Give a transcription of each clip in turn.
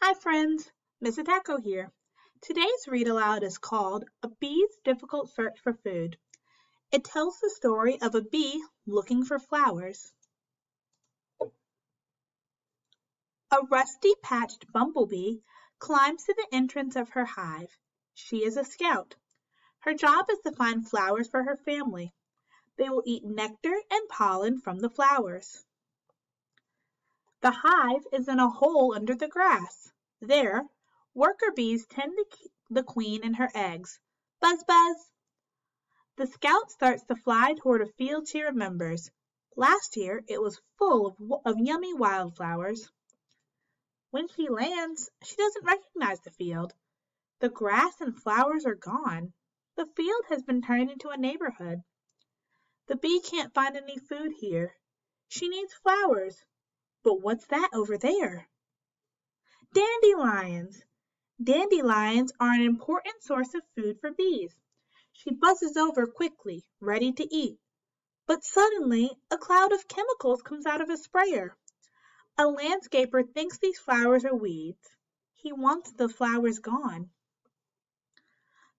Hi friends, Mrs. Echo here. Today's read aloud is called A Bee's Difficult Search for Food. It tells the story of a bee looking for flowers. A rusty patched bumblebee climbs to the entrance of her hive. She is a scout. Her job is to find flowers for her family. They will eat nectar and pollen from the flowers. The hive is in a hole under the grass. There, worker bees tend to the queen and her eggs. Buzz, buzz! The scout starts to fly toward a field she remembers. Last year it was full of, of yummy wildflowers. When she lands, she doesn't recognize the field. The grass and flowers are gone. The field has been turned into a neighborhood. The bee can't find any food here. She needs flowers, but what's that over there? Dandelions! Dandelions are an important source of food for bees. She buzzes over quickly, ready to eat. But suddenly, a cloud of chemicals comes out of a sprayer. A landscaper thinks these flowers are weeds. He wants the flowers gone.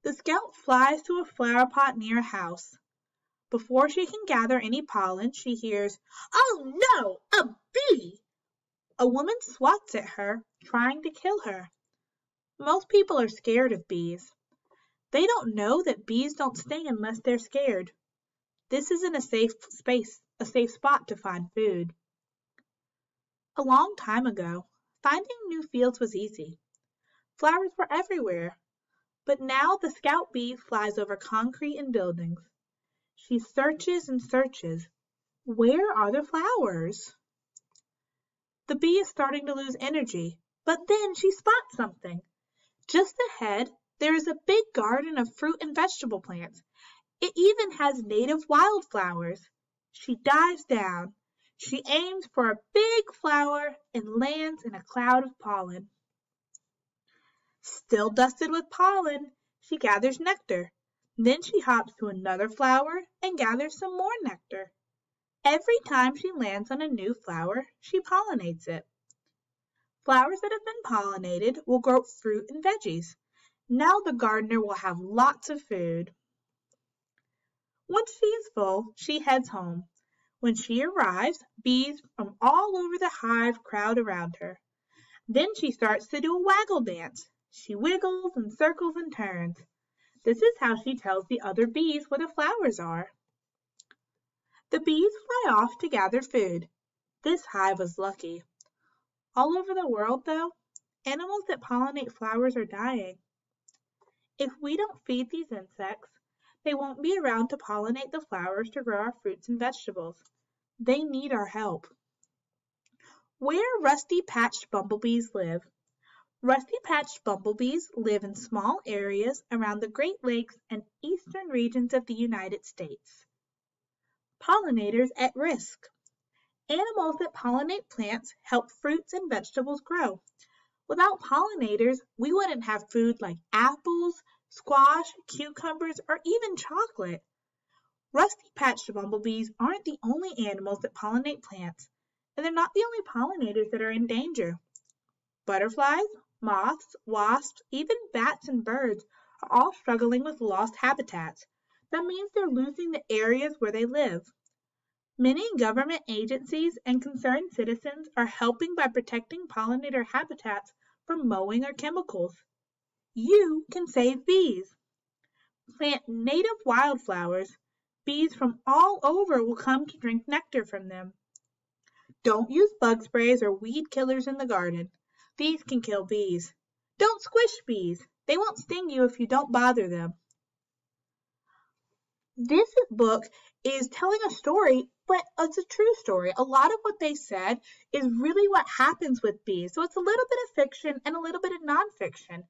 The scout flies to a flower pot near a house. Before she can gather any pollen, she hears, Oh no, a bee! A woman swats at her, trying to kill her. Most people are scared of bees. They don't know that bees don't sting unless they're scared. This isn't a safe space, a safe spot to find food. A long time ago, finding new fields was easy. Flowers were everywhere, but now the scout bee flies over concrete and buildings. She searches and searches. Where are the flowers? The bee is starting to lose energy, but then she spots something. Just ahead, there is a big garden of fruit and vegetable plants. It even has native wildflowers. She dives down. She aims for a big flower and lands in a cloud of pollen. Still dusted with pollen, she gathers nectar. Then she hops to another flower and gathers some more nectar. Every time she lands on a new flower, she pollinates it. Flowers that have been pollinated will grow fruit and veggies. Now the gardener will have lots of food. Once she is full, she heads home. When she arrives, bees from all over the hive crowd around her. Then she starts to do a waggle dance. She wiggles and circles and turns. This is how she tells the other bees where the flowers are. The bees fly off to gather food. This hive was lucky. All over the world, though, animals that pollinate flowers are dying. If we don't feed these insects, they won't be around to pollinate the flowers to grow our fruits and vegetables. They need our help. Where rusty patched bumblebees live. Rusty-patched bumblebees live in small areas around the Great Lakes and eastern regions of the United States. Pollinators at risk. Animals that pollinate plants help fruits and vegetables grow. Without pollinators, we wouldn't have food like apples, squash, cucumbers, or even chocolate. Rusty-patched bumblebees aren't the only animals that pollinate plants, and they're not the only pollinators that are in danger. Butterflies, Moths, wasps, even bats and birds are all struggling with lost habitats. That means they're losing the areas where they live. Many government agencies and concerned citizens are helping by protecting pollinator habitats from mowing or chemicals. You can save bees. Plant native wildflowers. Bees from all over will come to drink nectar from them. Don't use bug sprays or weed killers in the garden. These can kill bees. Don't squish bees. They won't sting you if you don't bother them. This book is telling a story, but it's a true story. A lot of what they said is really what happens with bees. So it's a little bit of fiction and a little bit of nonfiction.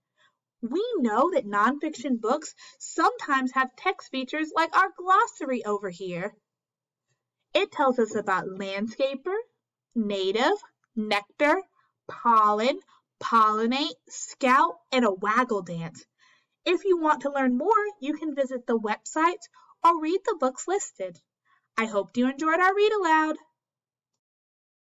We know that nonfiction books sometimes have text features like our glossary over here. It tells us about landscaper, native, nectar, pollen, pollinate, scout, and a waggle dance. If you want to learn more, you can visit the website or read the books listed. I hope you enjoyed our read aloud.